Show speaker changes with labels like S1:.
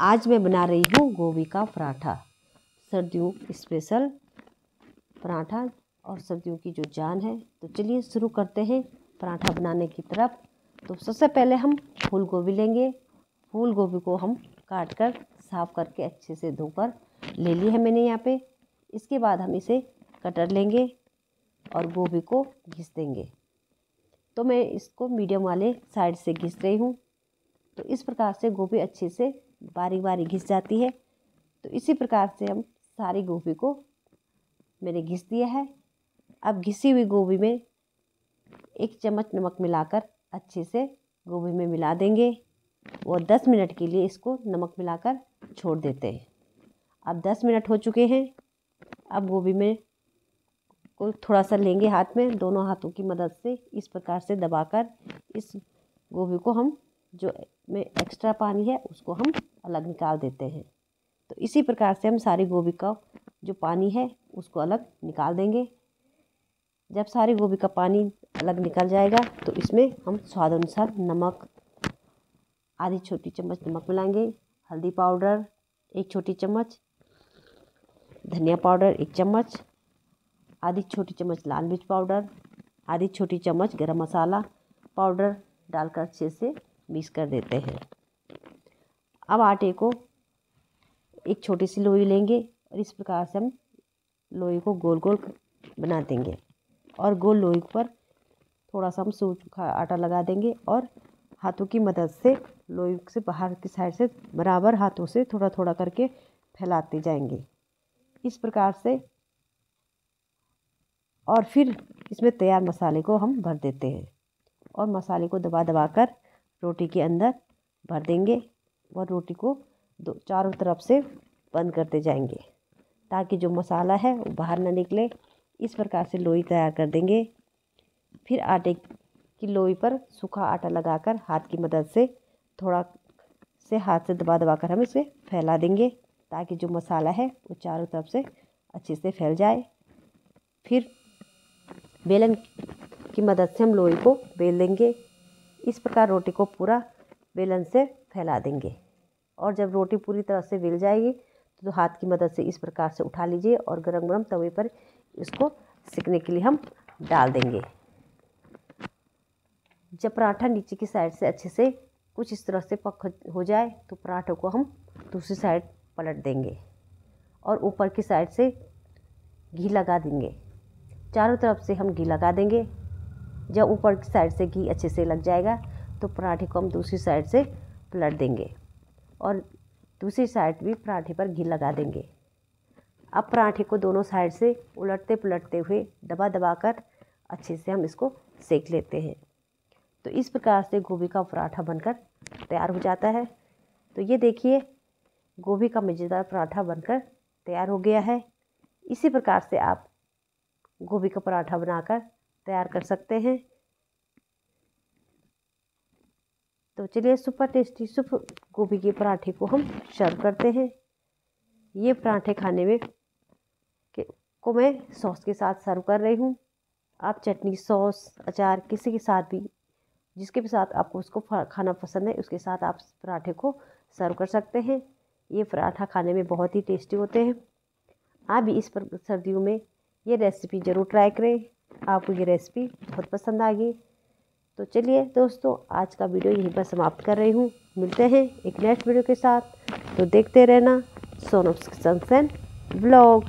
S1: आज मैं बना रही हूँ गोभी का पराठा। सर्दियों स्पेशल पराठा और सर्दियों की जो जान है। तो चलिए शुरू करते हैं पराठा बनाने की तरफ़। तो सबसे पहले हम फूल गोभी लेंगे। फूल गोभी को हम काट कर साफ़ करके अच्छे से धोकर ले ली है मैंने यहाँ पे। इसके बाद हम इसे कटर लेंगे और गोभी को घिस देंगे। तो मैं इसको मीडियम वाले साइड से घिस रही हूँ। तो इस प्रकार से गोभी अच्छे से बारी बारी घिस जाती है। तो इसी प्रकार से हम सारी गोभी को मैंने घिस दिया है। अब घिसी हुई गोभी में एक चम्मच नमक मिलाकर अच्छे से गोभी में मिला देंगे और दस मिनट के लिए इसको नमक मिलाकर छोड़ देते हैं। अब दस मिनट हो चुके हैं। अब गोभी में को थोड़ा सा लेंगे हाथ में। दोनों हाथों की मदद से इस प्रकार से दबाकर इस गोभी को हम जो में एक्स्ट्रा पानी है, उसको हम अलग निकाल देते हैं। तो इसी प्रकार से हम सारी गोभी का जो पानी है, उसको अलग निकाल देंगे। जब सारी गोभी का पानी अलग निकल जाएगा तो इसमें हम स्वाद अनुसार नमक, आधी छोटी चम्मच नमक मिलाएँगे, हल्दी पाउडर एक छोटी चम्मच, धनिया पाउडर एक चम्मच, आधी छोटी चम्मच लाल मिर्च पाउडर, आधी छोटी चम्मच गरम मसाला पाउडर डालकर अच्छे से मिक्स कर देते हैं। अब आटे को एक छोटी सी लोई लेंगे और इस प्रकार से हम लोई को गोल गोल बना देंगे और गोल लोई पर थोड़ा सा हम सूखा आटा लगा देंगे और हाथों की मदद से लोई से बाहर की साइड से बराबर हाथों से थोड़ा थोड़ा करके फैलाते जाएँगे। इस प्रकार से और फिर इसमें तैयार मसाले को हम भर देते हैं और मसाले को दबा दबा कर रोटी के अंदर भर देंगे और रोटी को दो, चारों तरफ़ से बंद करते जाएँगे ताकि जो मसाला है वो बाहर ना निकले। इस प्रकार से लोई तैयार कर देंगे। फिर आटे की लोई पर सूखा आटा लगाकर हाथ की मदद से थोड़ा से हाथ से दबा दबा कर हम इसे फैला देंगे ताकि जो मसाला है वो चारों तरफ़ से अच्छे से फैल जाए। फिर बेलन की मदद से हम लोई को बेल देंगे। इस प्रकार रोटी को पूरा बेलन से फैला देंगे। और जब रोटी पूरी तरह से बेल जाएगी तो हाथ की मदद से इस प्रकार से उठा लीजिए और गरम गरम तवे पर इसको सेकने के लिए हम डाल देंगे। जब पराठा नीचे की साइड से अच्छे से कुछ इस तरह से पक हो जाए तो पराठे को हम दूसरी साइड पलट देंगे और ऊपर की साइड से घी लगा देंगे। चारों तरफ़ से हम घी लगा देंगे जब ऊपर की साइड से घी अच्छे से लग जाएगा तो पराठे को हम दूसरी साइड से पलट देंगे। और दूसरी साइड भी पराठे पर घी लगा देंगे। अब पराठे को दोनों साइड से उलटते पलटते हुए दबा दबा कर अच्छे से हम इसको सेक लेते हैं। तो इस प्रकार से गोभी का पराठा बनकर तैयार हो जाता है। तो ये देखिए, गोभी का मज़ेदार पराठा बनकर तैयार हो गया है। इसी प्रकार से आप गोभी का पराठा बनाकर तैयार कर सकते हैं। तो चलिए सुपर टेस्टी सुप गोभी के पराठे को हम सर्व करते हैं। ये पराठे खाने में के मैं सॉस के साथ सर्व कर रही हूँ। आप चटनी, सॉस, अचार किसी के साथ भी, जिसके भी साथ आपको उसको खाना पसंद है, उसके साथ आप पराठे को सर्व कर सकते हैं। ये पराठा खाने में बहुत ही टेस्टी होते हैं। आप भी इस पर सर्दियों में ये रेसिपी ज़रूर ट्राई करें। आपको ये रेसिपी बहुत पसंद आ गई तो चलिए दोस्तों, आज का वीडियो यहीं पर समाप्त कर रही हूँ। मिलते हैं एक नेक्स्ट वीडियो के साथ। तो देखते रहना सोनम सनसन ब्लॉग